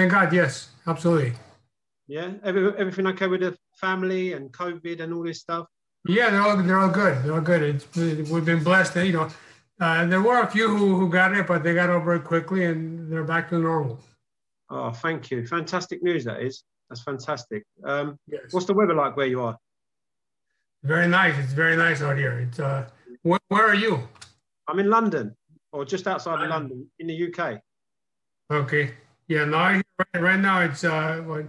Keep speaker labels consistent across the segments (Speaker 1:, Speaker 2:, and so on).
Speaker 1: Thank God. Yes, absolutely.
Speaker 2: Yeah, Every, everything okay with the family and COVID and all this stuff.
Speaker 1: Yeah, they're all they're all good. They're all good. It's, we've been blessed. You know, uh, there were a few who, who got it, but they got over it quickly and they're back to normal.
Speaker 2: Oh, thank you. Fantastic news that is. That's fantastic. Um,
Speaker 1: Yes.
Speaker 2: What's the weather like where you are?
Speaker 1: Very nice. It's very nice out here. It's uh, where, where are you?
Speaker 2: I'm in London, or just outside of London, in the UK.
Speaker 1: Okay. Yeah. Now right, right now it's uh, what?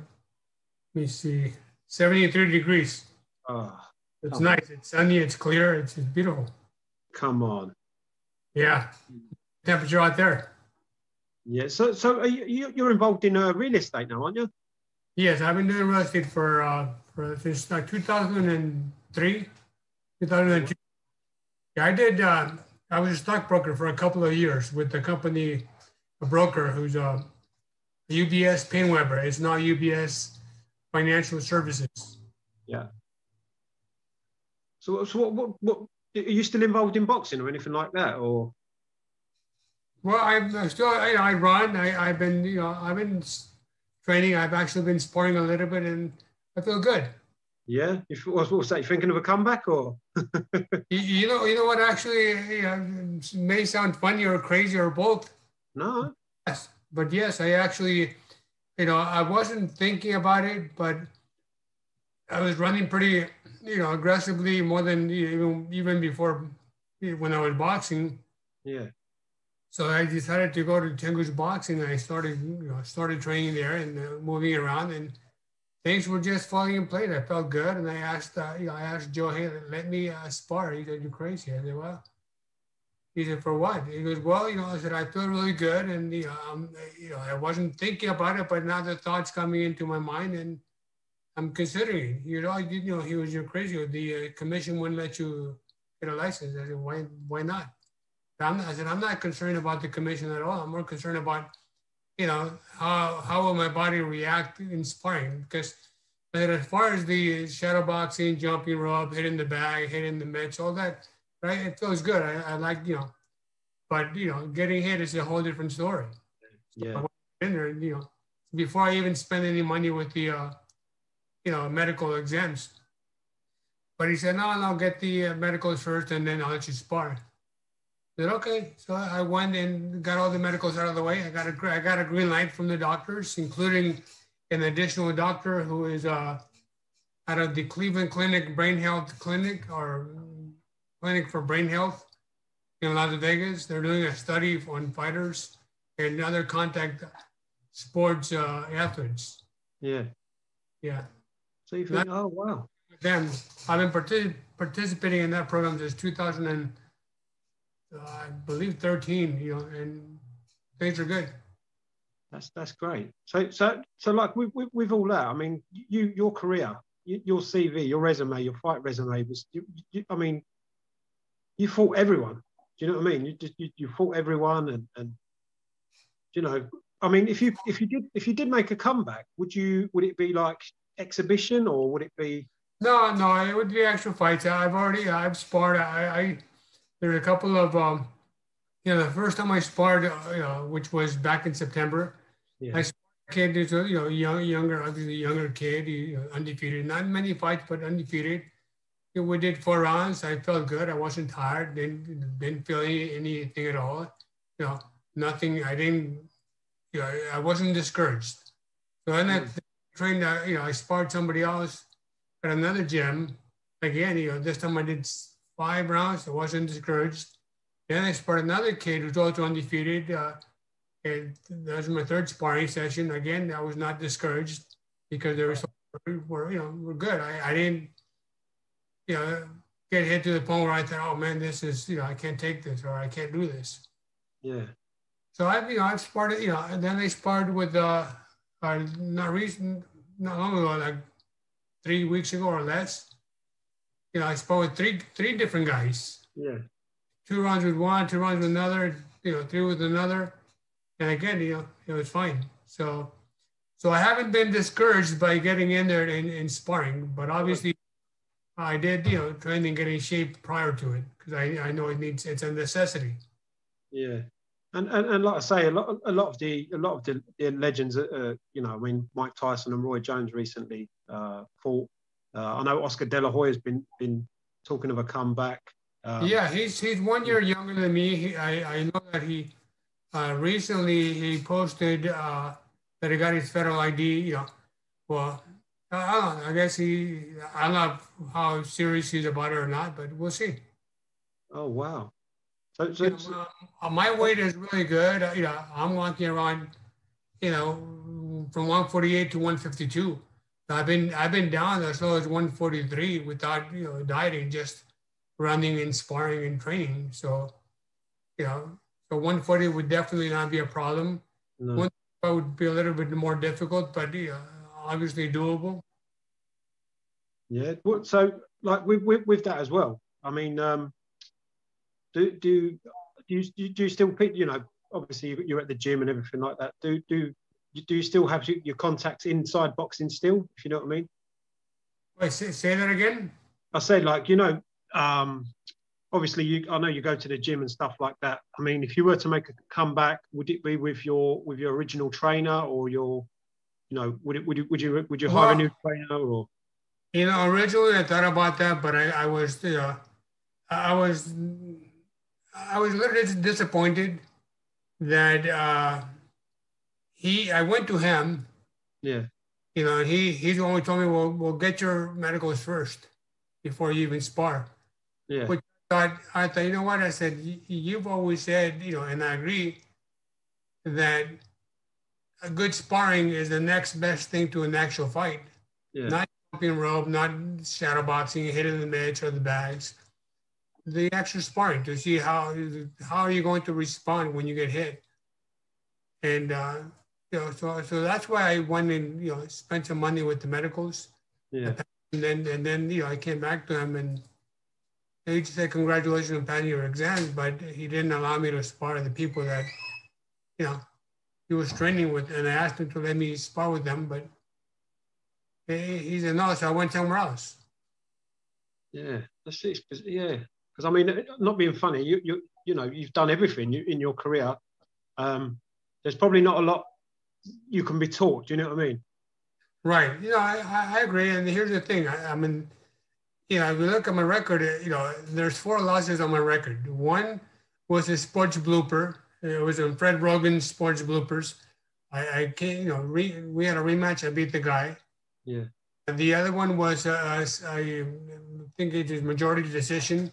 Speaker 1: Let me see, seventy-three degrees.
Speaker 2: Oh,
Speaker 1: It's nice. It's sunny. It's clear. It's, it's beautiful.
Speaker 2: come on.
Speaker 1: Yeah. Temperature out there.
Speaker 2: Yeah. So, so you, you- you're involved in uh, real estate now, aren't you?
Speaker 1: Yes, I've been doing real estate for uh for since like 2003, 2002. Yeah, I did. Uh, I was a stockbroker for a couple of years with the company, a broker who's uh, UBS PaineWebber. It's now UBS Financial Services. Yeah.
Speaker 2: So, so what, what, what, are you still involved in boxing or anything like that? Or
Speaker 1: Well, I'm still. I, I run. I, I've been. You know, I've been training. I've actually been sparring a little bit, and I feel good.
Speaker 2: yeah, if, what's, what's that? You thinking of a comeback or?
Speaker 1: You, you know. You know what? Actually, you know, it may sound funny or crazy or both.
Speaker 2: No.
Speaker 1: But yes, I actually, you know, I wasn't thinking about it, but I was running pretty, you know, aggressively more than even even before when I was boxing.
Speaker 2: Yeah.
Speaker 1: So I decided to go to Ten Goose boxing. And I started, you know, started training there and uh, moving around, and things were just falling in place. I felt good, and I asked, uh, you know, I asked Joe, hey, let me uh, spar. He said, "You're crazy." I said, "Well." He said, "For what?" He goes, "Well, you know," I said, "I feel really good, and you know, um, you know, I wasn't thinking about it, but now the thoughts coming into my mind, and I'm considering. You know, I did, you know, he was, "You're crazy." The uh, commission wouldn't let you get a license. I said, "Why? Why not?" I'm I said, I'm not concerned about the commission at all. I'm more concerned about, you know, how how will my body react in sparring? Because but as far as the shadow boxing, jumping rope, hitting the bag, hitting the mitts, all that, right? It feels good. I, I like, you know, but you know, getting hit is a whole different story.
Speaker 2: Yeah.
Speaker 1: In there, you know, before I even spend any money with the, uh, you know, medical exams. But he said, no, no, get the uh, medicals first, and then I'll let you spar. I said, okay. So I went and got all the medicals out of the way. I got a, I got a green light from the doctors, including an additional doctor who is uh, out of the Cleveland Clinic Brain Health Clinic or Clinic for Brain Health in Las Vegas. They're doing a study on fighters and other contact sports uh, athletes.
Speaker 2: Yeah.
Speaker 1: Yeah.
Speaker 2: So you think, oh wow.
Speaker 1: Then I've been partic- participating in that program since 2000 and uh, I believe 13. You know, and things are good.
Speaker 2: That's that's great. So so so like with with, with all that, I mean, you your career, your CV, your resume, your fight resume was. You, you, I mean, you fought everyone. Do you know what I mean? You just you, you fought everyone, and and you know, I mean, if you if you did if you did make a comeback, would you would it be like exhibition or would it be?
Speaker 1: No, no, it would be actual fights. I've already, I've sparred. I, I there are a couple of, um, you know, the first time I sparred, uh, you know, which was back in September.
Speaker 2: Yeah.
Speaker 1: I sparred a kid who's a, you know, young, younger, obviously younger kid, he, undefeated. Not many fights, but undefeated. We did four rounds. I felt good. I wasn't tired. Didn't didn't feel any, anything at all. You know, nothing. I didn't. You know, I wasn't discouraged. So then I trained. Uh, you know, I sparred somebody else at another gym. Again, you know, this time I did five rounds. I wasn't discouraged. Then I sparred another kid who's also undefeated. Uh, and that was my third sparring session. Again, I was not discouraged because they were, so, were you know, were good. I, I didn't, you know, get hit to the point where I thought, oh man, this is, you know, I can't take this or I can't do this.
Speaker 2: Yeah.
Speaker 1: So I've, you know, I've sparred, you know, and then I sparred with, uh, uh not recent, not long ago, like three weeks ago or less. You know, I sparred with three, three different guys.
Speaker 2: Yeah.
Speaker 1: Two rounds with one, two rounds with another, you know, three with another. And again, you know, it was fine. So, so I haven't been discouraged by getting in there and, and sparring, but obviously I did, you know, trying to get in shape prior to it because I, I know it needs, it's a necessity.
Speaker 2: Yeah. And, and, and like I say, a lot, a lot of the a lot of the, the legends, uh, you know, I mean, Mike Tyson and Roy Jones recently uh, fought. Uh, I know Oscar De La Hoya has been been talking of a comeback.
Speaker 1: Um, yeah, he's he's one year younger than me. He, I I know that he uh, recently he posted uh, that he got his federal ID. You know, well, I don't know. I guess he. I don't know how serious he's about it or not, but we'll see.
Speaker 2: Oh wow! So, so,
Speaker 1: you know, uh, my weight is really good. Uh, you know, I'm walking around, you know, from 148 to 152. I've been I've been down as low as 143 without you know dieting, just running and sparring and training. So, you know, so 140 would definitely not be a problem. No. One would be a little bit more difficult, but yeah, obviously doable.
Speaker 2: Yeah. So, like with, with, with that as well. I mean, um, do do do you, do you still pick? You know, obviously you're at the gym and everything like that. Do do do you still have your contacts inside boxing still? If you know what I mean.
Speaker 1: Wait, say, say that again.
Speaker 2: I said, like you know, um, obviously you. I know you go to the gym and stuff like that. I mean, if you were to make a comeback, would it be with your with your original trainer or your, you know, would it would you would you would you hire well, a new trainer or?
Speaker 1: You know, originally I thought about that, but I, I was, you know, I was I was a little disappointed that uh, he. I went to him.
Speaker 2: Yeah.
Speaker 1: You know, he he's the who told me, "Well, we'll get your medicals first before you even spar."
Speaker 2: Yeah.
Speaker 1: Which I thought, I thought, you know what? I said, you've always said, you know, and I agree that a good sparring is the next best thing to an actual fight. Yeah. Not jumping rope, not shadow boxing, hitting the mitts or the bags the actual sparring to see how how are you going to respond when you get hit. And uh, you know, so so that's why I went and you know spent some money with the medicals.
Speaker 2: Yeah.
Speaker 1: And then and then you know I came back to him and he just said congratulations on passing your exams, but he didn't allow me to spar the people that you know he was training with, and I asked him to let me spar with them, but he, he said no, so I went somewhere else.
Speaker 2: Yeah, that's it. Yeah, because I mean, not being funny, you you you know you've done everything in your career. Um, there's probably not a lot you can be taught. Do you know what I mean?
Speaker 1: Right. You know, I, I agree. And here's the thing. I, I mean, you know, if you look at my record, you know, there's four losses on my record. One was a sports blooper. It was on Fred Roggin's sports bloopers. I, I can't, you know, re, we had a rematch. I beat the guy.
Speaker 2: Yeah.
Speaker 1: And the other one was, uh, I think it was majority decision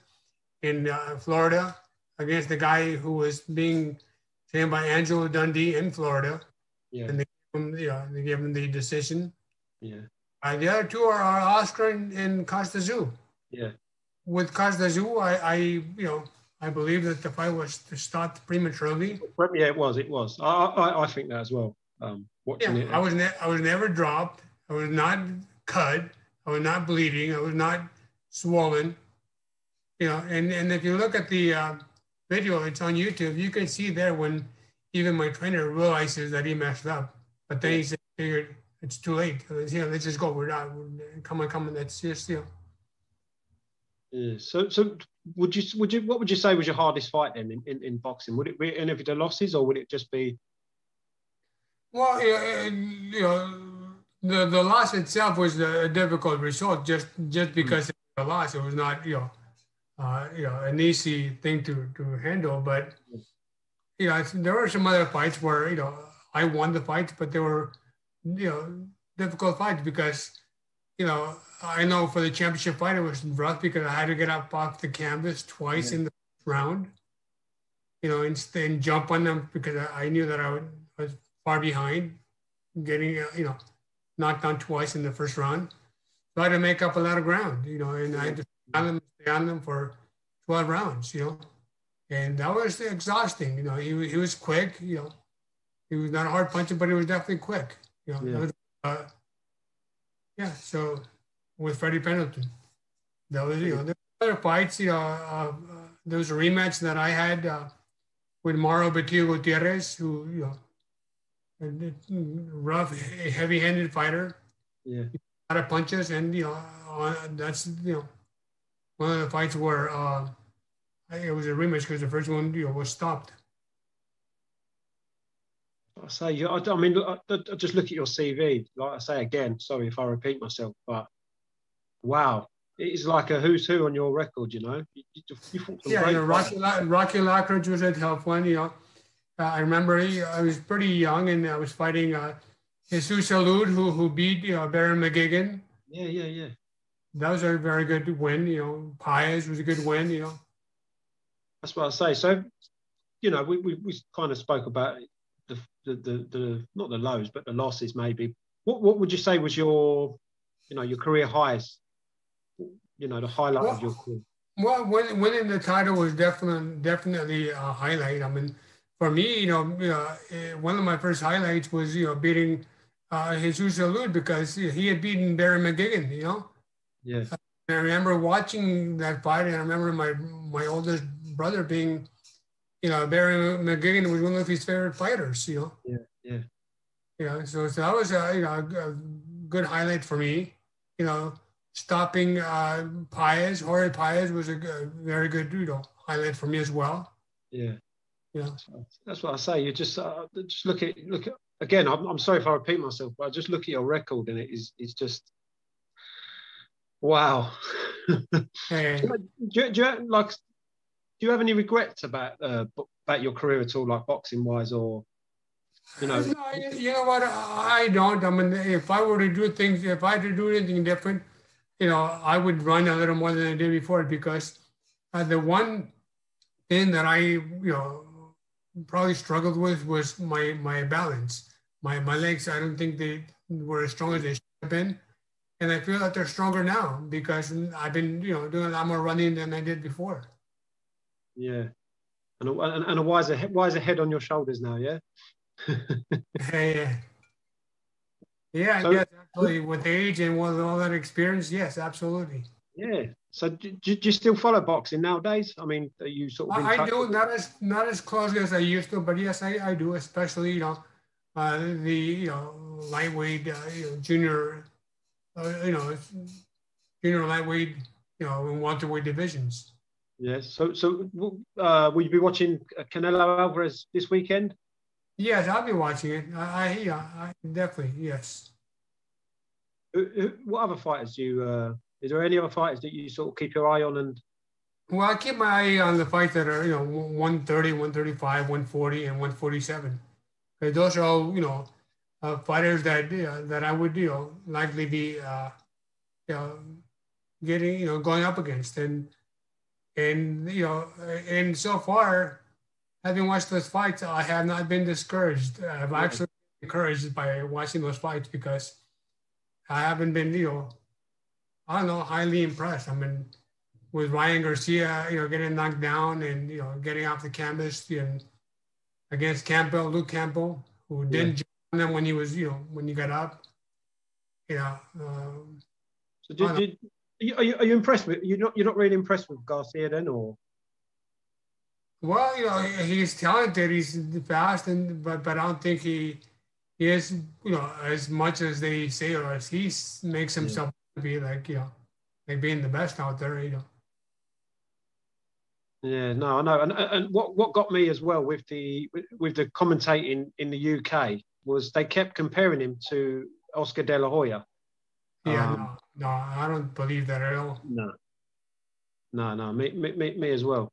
Speaker 1: in uh, Florida against the guy who was being trained by Angelo Dundee in Florida.
Speaker 2: Yeah.
Speaker 1: And they gave him, you know, they gave him the decision.
Speaker 2: Yeah.
Speaker 1: Uh, the other two are, are Oscar and, and Kostya Tszyu.
Speaker 2: Yeah.
Speaker 1: With Kostya Tszyu, I, I, you know, I believe that the fight was to start prematurely.
Speaker 2: Yeah, it was. It was. I, I, I think that as well. Um,
Speaker 1: watching yeah, it. I was, ne- I was never dropped. I was not cut. I was not bleeding. I was not swollen you know, and, and if you look at the uh, video, it's on YouTube, you can see there when even my trainer realizes that he messed up. But then he said, figured it's too late. You know, let's just go. We're not. We're, come on, come on. That's just, you know.
Speaker 2: Yeah. So, so would you, would you, what would you say was your hardest fight then in, in, in boxing? Would it be any of the losses or would it just be?
Speaker 1: Well, you know, the, the loss itself was a difficult result just, just because mm. it was a loss. It was not, you know, uh, you know, an easy thing to, to handle. But, you know, there were some other fights where, you know, I won the fights, but they were, you know, difficult fights because, you know, I know for the championship fight, it was rough because I had to get up off the canvas twice yeah. in the round, you know, and, and jump on them because I knew that I would, was far behind getting, uh, you know, knocked down twice in the first round. So I had to make up a lot of ground, you know, and I had to on them, stay on them for 12 rounds, you know. And that was exhausting. You know, he, he was quick, you know. He was not a hard puncher, but he was definitely quick. You know, yeah. Uh, yeah so with Freddie Pendleton. That was, you know, there were other fights, you know, uh, uh, there was a rematch that I had uh, with Mauro Betillo Gutierrez, who, you know, rough, heavy-handed fighter.
Speaker 2: Yeah.
Speaker 1: A lot of punches, and you know, that's you know, one of the fights where uh, it was a rematch because the first one you know, was stopped.
Speaker 2: I say, I, I mean, I, I just look at your CV. Like I say again, sorry if I repeat myself, but wow, it's like a who's who on your record. You know, you,
Speaker 1: you yeah, you know, Rocky, Rocky Lockridge was a tough one. You know, uh, I remember he, I was pretty young and I was fighting uh, Jesus Alud, who who beat you know Baron McGuigan.
Speaker 2: Yeah, yeah, yeah.
Speaker 1: That was a very good win. You know, Paez was a good win. You know.
Speaker 2: That's what I say. So, you know, we, we, we kind of spoke about the, the, the, the, not the lows, but the losses maybe. What, what would you say was your, you know, your career highs? You know, the highlight well, of your career.
Speaker 1: Well, winning, winning the title was definitely definitely a highlight. I mean, for me, you know, you know eh, one of my first highlights was you know beating uh, Jesus Alud because he had beaten Barry McGuigan. You know.
Speaker 2: Yes.
Speaker 1: I remember watching that fight, and I remember my my oldest brother being you know, Barry McGuigan was one of his favorite fighters, you know.
Speaker 2: Yeah, yeah.
Speaker 1: Yeah, so, so that was a, you know, a, good highlight for me. You know, stopping uh, Paez, Jorge Paez was a, a, very good, you know, highlight for me as well.
Speaker 2: Yeah.
Speaker 1: Yeah.
Speaker 2: That's what I say. You just uh, just look at look at again. I'm, I'm sorry if I repeat myself, but I just look at your record and it is it's just wow. Hey. do, you, do you like do you have any regrets about uh, about your career at all, like boxing wise, or you know?
Speaker 1: No, you know what? I don't. I mean, if I were to do things, if I had to do anything different, you know, I would run a little more than I did before because uh, the one thing that I, you know, probably struggled with was my my balance. My my legs, I don't think they were as strong as they should have been. And I feel that they're stronger now because I've been, you know, doing a lot more running than I did before.
Speaker 2: Yeah. And a, and, and a wiser, wiser head on your shoulders now, yeah?
Speaker 1: yeah. Yeah, so, absolutely. With age and with all that experience, yes, absolutely.
Speaker 2: Yeah. So do, do, you still follow boxing nowadays? I mean, are you sort of?
Speaker 1: I do not as not as closely as I used to, but yes, I, I do. Especially you know, uh, the you know lightweight, uh, you know, junior, uh, you know, junior lightweight, you know, and welterweight divisions.
Speaker 2: Yes. So, so uh, will you be watching Canelo Alvarez this weekend?
Speaker 1: Yes, I'll be watching it. I, I yeah, I, definitely yes.
Speaker 2: What other fighters do you? Uh, is there any other fighters that you sort of keep your eye on? And
Speaker 1: well, I keep my eye on the fights that are you know 130, 135, 140, and 147. Those are all you know uh, fighters that uh, that I would you know likely be uh, you know getting you know going up against and and you know, and so far, having watched those fights, I have not been discouraged. I've actually been encouraged by watching those fights because I haven't been, you know, I don't know, highly impressed. I mean, with Ryan Garcia, you know, getting knocked down and you know, getting off the canvas and against Campbell, Luke Campbell, who didn't yeah. them when he was, you know, when he got up. You know. Um,
Speaker 2: so did, did, are you, are you impressed with? You're not. You're not really impressed with Garcia then, or?
Speaker 1: Well, you know, he's talented. He's fast, and but but I don't think he he is you know as much as they say or as he makes himself yeah. be like you know like being the best out there. You know.
Speaker 2: Yeah, no, I know, and and what what got me as well with the with the commentating in the UK was they kept comparing him to Oscar De La Hoya.
Speaker 1: Yeah, um, no, no, I don't believe that at all.
Speaker 2: No, no, no, me, me, me as well.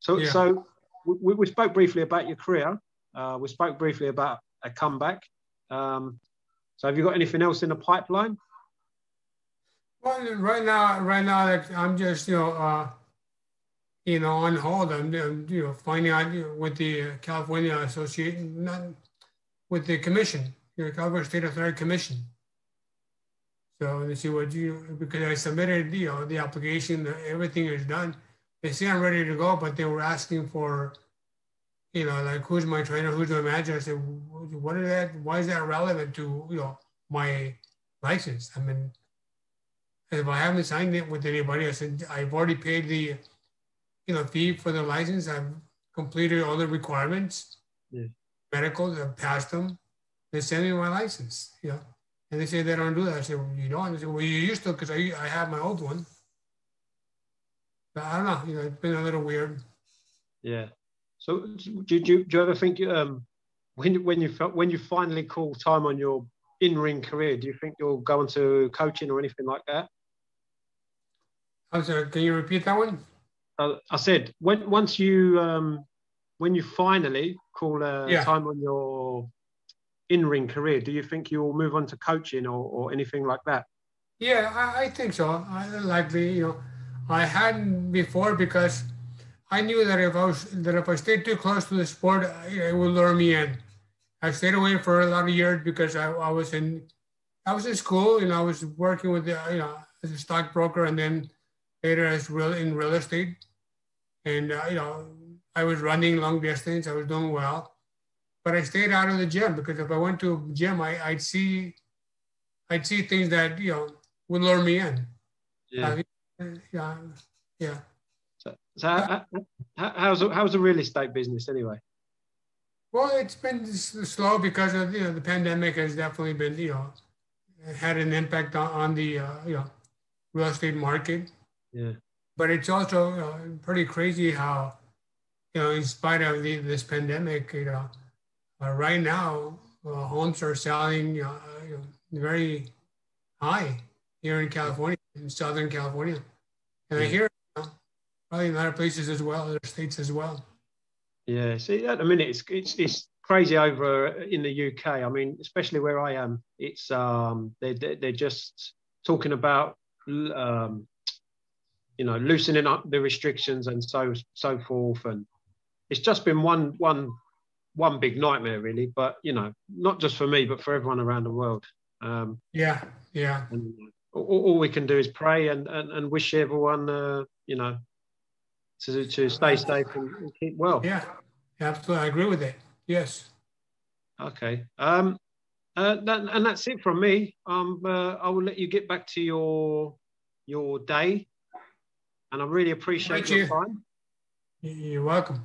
Speaker 2: So, yeah. so we, we spoke briefly about your career. Uh, we spoke briefly about a comeback. Um, so, have you got anything else in the pipeline?
Speaker 1: Well, right now, right now, I'm just you know, uh, you know, on hold. I'm you know finding out with the California Association, not with the commission, the California State Athletic Commission. So they see well, you, because I submitted, you know, the application, everything is done. They say I'm ready to go, but they were asking for, you know, like who's my trainer, who's my manager. I said, what is that? Why is that relevant to, you know, my license? I mean, if I haven't signed it with anybody, I said, I've already paid the, you know, fee for the license. I've completed all the requirements, yeah. medical, I've passed them. They send me my license, you know. And they say they don't do that. I said, well, you don't? They say, well, you used to because I, I have my old one. But I don't know. You know, it's been a little weird.
Speaker 2: Yeah. So do, do, do you ever think um, when when you when you finally call time on your in-ring career, do you think you'll go into coaching or anything like that?
Speaker 1: Sorry. Can you repeat that one?
Speaker 2: Uh, I said when once you um, when you finally call uh,
Speaker 1: Yeah.
Speaker 2: time on your in-ring career, do you think you'll move on to coaching or, or anything like that?
Speaker 1: Yeah, I, I think so. I likely, you know, I hadn't before because I knew that if I was that if I stayed too close to the sport, it would lure me in. I stayed away for a lot of years because I, I was in I was in school and I was working with the, you know as a stockbroker and then later as real in real estate, and uh, you know I was running long distance. I was doing well, but I stayed out of the gym because if I went to a gym, I, I'd see I'd see things that you know would lure me in.
Speaker 2: Yeah.
Speaker 1: Uh, yeah, yeah.
Speaker 2: So, so how, how, how's the- how's the real estate business anyway?
Speaker 1: Well, it's been slow because of you know the pandemic has definitely been you know had an impact on, on the uh, you know real estate market.
Speaker 2: Yeah.
Speaker 1: But it's also uh, pretty crazy how you know in spite of the, this pandemic, you know, uh, right now uh, homes are selling uh, you know, very high here in California, in Southern California, and I
Speaker 2: Yeah.
Speaker 1: hear you know, probably in other places as well, other states as well.
Speaker 2: Yeah, see, at the minute it's it's it's crazy over in the UK. I mean, especially where I am, it's um they they they're just talking about um you know loosening up the restrictions and so so forth, and it's just been one one one big nightmare really. But you know, not just for me, but for everyone around the world. Um,
Speaker 1: Yeah, yeah.
Speaker 2: all, all we can do is pray and and, and wish everyone uh, you know to to stay safe and, and keep well.
Speaker 1: Yeah, absolutely. I agree with that. Yes.
Speaker 2: Okay. Um, uh, that, and that's it from me. Um, uh, I will let you get back to your your day, and I really appreciate
Speaker 1: Thank
Speaker 2: your
Speaker 1: you.
Speaker 2: time.
Speaker 1: You're welcome.